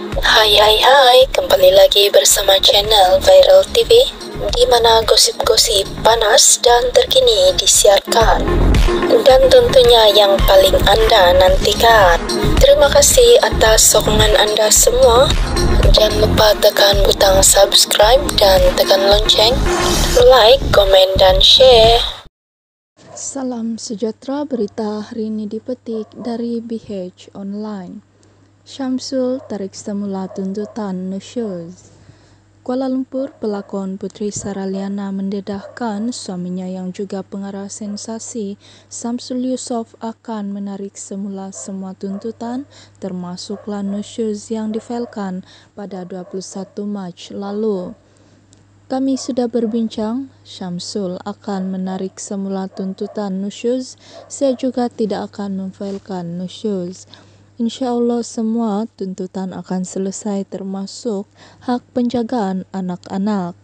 Hai hai hai, kembali lagi bersama channel Viral TV di mana gosip-gosip panas dan terkini disiarkan dan tentunya yang paling Anda nantikan. Terima kasih atas sokongan Anda semua. Jangan lupa tekan butang subscribe dan tekan lonceng, like, komen, dan share. Salam sejahtera berita hari ini dipetik dari BH Online. Syamsul tarik semula tuntutan nusyuz. Kuala Lumpur, pelakon Putri Saraliana mendedahkan suaminya yang juga pengarah sensasi Samsul Yusof akan menarik semula semua tuntutan termasuklah nusyuz yang difailkan pada 21 Mac lalu. Kami sudah berbincang, Syamsul akan menarik semula tuntutan nusyuz, saya juga tidak akan memfailkan nusyuz. Insya Allah semua tuntutan akan selesai termasuk hak penjagaan anak-anak.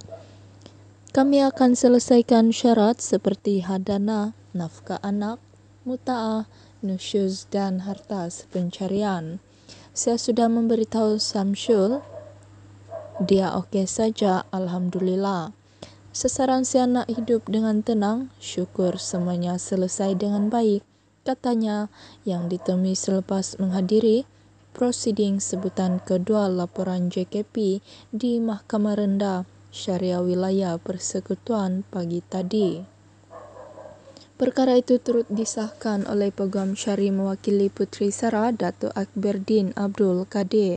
Kami akan selesaikan syarat seperti hadana, nafkah anak, muta'ah, nusyuz dan harta pencarian. Saya sudah memberitahu Samsul, dia okey saja, Alhamdulillah. Sesaran saya nak hidup dengan tenang, syukur semuanya selesai dengan baik katanya yang ditemui selepas menghadiri prosiding sebutan kedua laporan JKP di Mahkamah Rendah Syariah Wilayah Persekutuan pagi tadi. Perkara itu turut disahkan oleh Peguam Syari mewakili Puteri Sarah Datuk Akberdin Abdul Kadir.